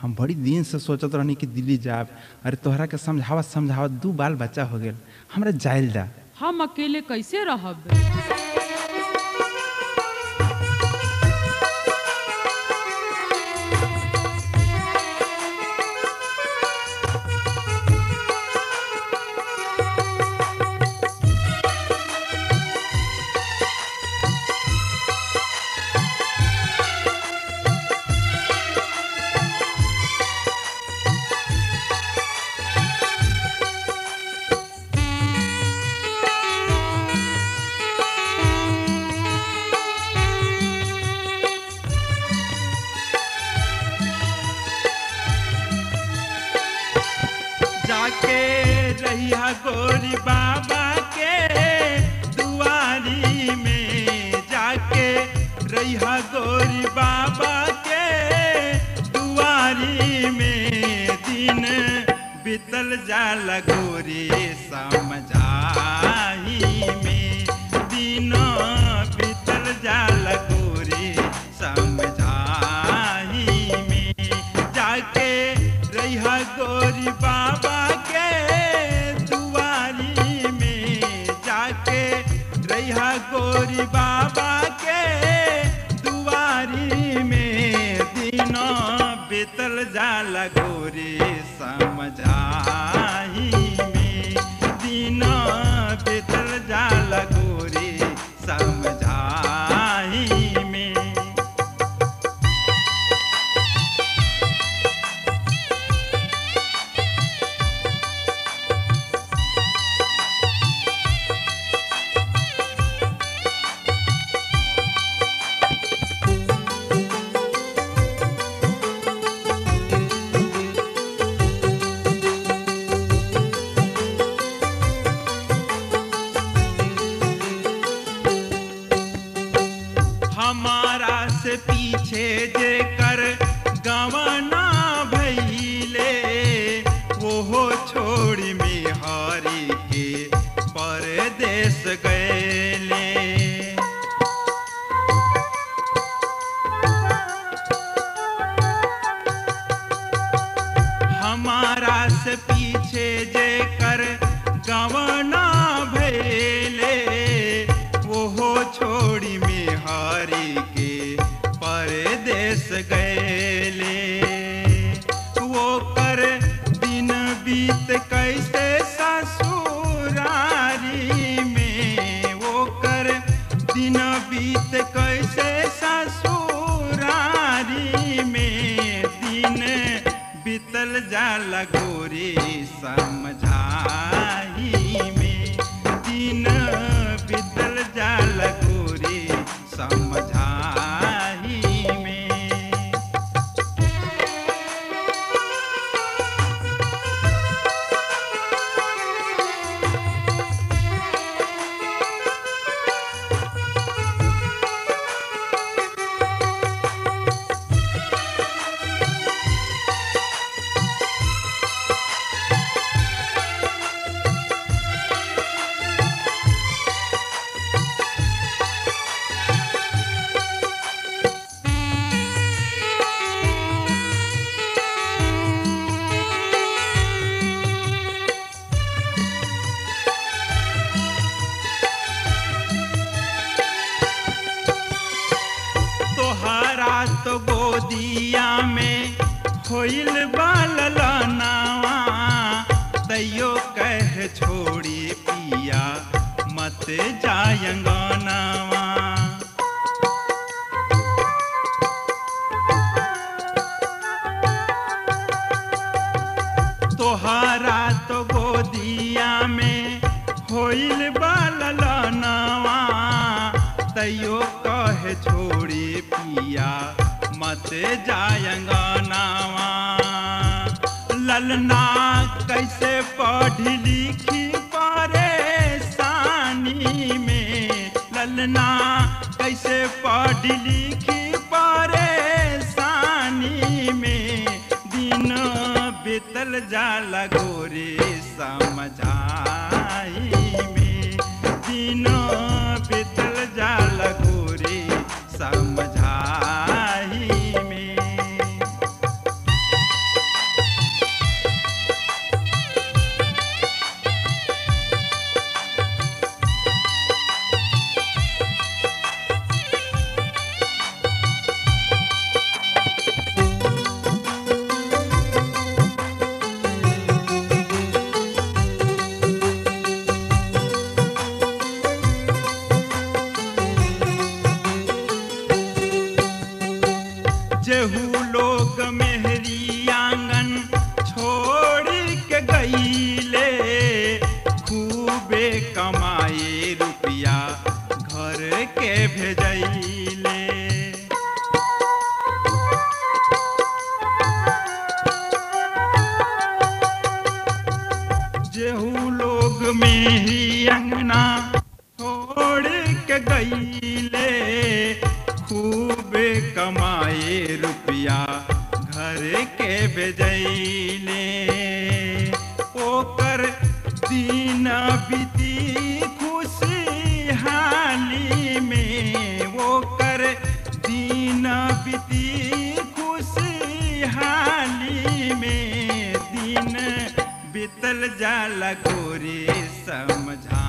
हम बड़ी दिन से सोचत रहनी कि दिल्ली जाए अरे तोहरा के समझावत समझावत दू बाल बच्चा हो गया हमारे जाइल जा। हम अकेले कैसे रहब? रहिया गोरी बाबा के दुआरी में जाके रहिया गोरी बाबा के दुआरी में दिन बीतल जाला गोरी समझाही में। दिन बीतल जाला गोरी समझाही में। जाके रहिया गोरी बाबा बाबा के दुआरी में दिनों बीतल जाला गोरी समझाही छोड़ में हारी के परदेश गैले हमारा से पीछे जे कर गवना भैले वो छोड़ी में हारी के परदेश गैले बीत कैसे ससुरारी में दिन बीतल जाला गोरी समझाही होइल बालनावा तैयो कह छोड़ी पिया, मत जायंगनावा तोहरा तो गोदिया में होइल बालनावा तैयो कह छोड़ी पिया मत जायंगनावा ललना कैसे पढ़ लिखी पारे परेशानी में। ललना कैसे पढ़ लिखी पारे परेशानी में। दिन बीतल जाला गोरी समझाई जहू लोग मेहरी आँगन छोड़ के गईले। खूबे कमाए रुपया घर के भेजैले जेहू लोग मेहरी अंगना छोड़ के गईले। खूब कमाए रुपया घर के बेजैले ओकर दीना बीती खुशी हाली में। ओकर दिन बीती खुशी हाली में। दिन बीतल जाला गोरी समझा